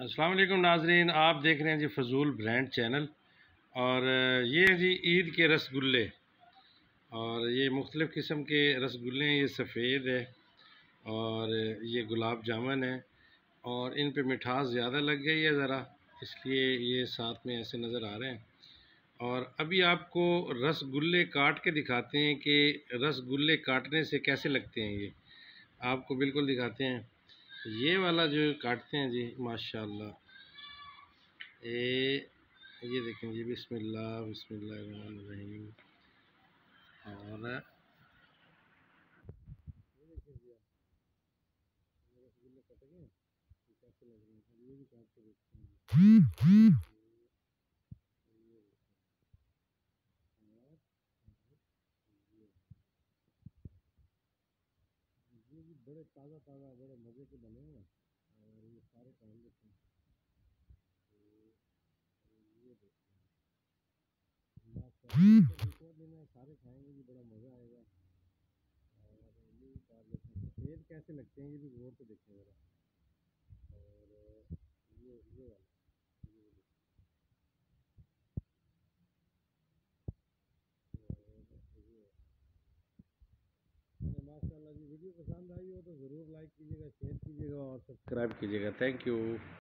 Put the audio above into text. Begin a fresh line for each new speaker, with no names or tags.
अस्सलाम वालेकुम नाजरीन, आप देख रहे हैं जी फजूल ब्रांड चैनल। और ये जी ईद के रसगुल्ले। और ये मुख्तलिफ़ किस्म के रसगुल्ले हैं, ये सफ़ेद है, और ये गुलाब जामुन है, और इन पे मिठास ज़्यादा लग गई है ज़रा, इसलिए ये साथ में ऐसे नज़र आ रहे हैं। और अभी आपको रसगुल्ले काट के दिखाते हैं कि रसगुल्ले काटने से कैसे लगते हैं ये। आपको बिल्कुल दिखाते हैं। ये वाला जो काटते हैं जी, माशाल्लाह। ये ये देखें जी, बिस्मिल्लाह बिस्मिल्लाहिर्रहमानिर्रहीम और, ये बड़े ताज़ा ताज़ा बड़े मज़े के बने हैं और ये सारे लेते हैं। तो हैं। सारे खाएँगे भी बड़ा मज़ा आएगा। और ये उतार लेते हैं सेब कैसे लगते हैं ये भी गौर से देखें ज़रा। और ये ये वाला माशाल्लाह जी वीडियो पसंद आई हो तो ज़रूर लाइक कीजिएगा शेयर कीजिएगा और सब्सक्राइब कीजिएगा। Thank you.